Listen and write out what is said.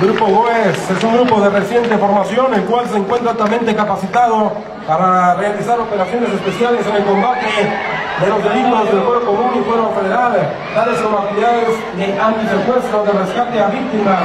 Grupo GOES es un grupo de reciente formación, el cual se encuentra altamente capacitado para realizar operaciones especiales en el combate de los delitos del fuero común y fuero federal, tales como actividades de antisecuestro, de rescate a víctimas,